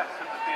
Ready? Ready? Of the